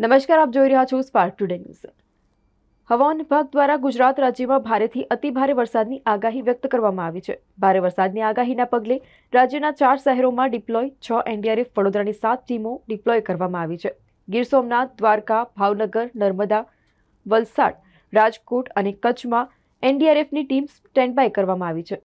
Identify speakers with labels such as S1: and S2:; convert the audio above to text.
S1: નમસ્કાર, આપ જોઈ રહ્યા છો સ્પાર્ક ટુડે ન્યૂઝ હવામાન વિભાગ દ્વારા ગુજરાત રાજ્યમાં ભારેથી અતિભારે વરસાદની આગાહી વ્યક્ત કરવામાં આવી છે. ભારે વરસાદની આગાહીના પગલે રાજ્યના ચાર શહેરોમાં ડિપ્લોય છ એનડીઆરએફ વડોદરાની સાત ટીમો ડિપ્લોય કરવામાં આવી છે. ગીર સોમનાથ, દ્વારકા, ભાવનગર, નર્મદા, વલસાડ, રાજકોટ અને કચ્છમાં એનડીઆરએફની ટીમ સ્ટેન્ડ બાય કરવામાં આવી છે.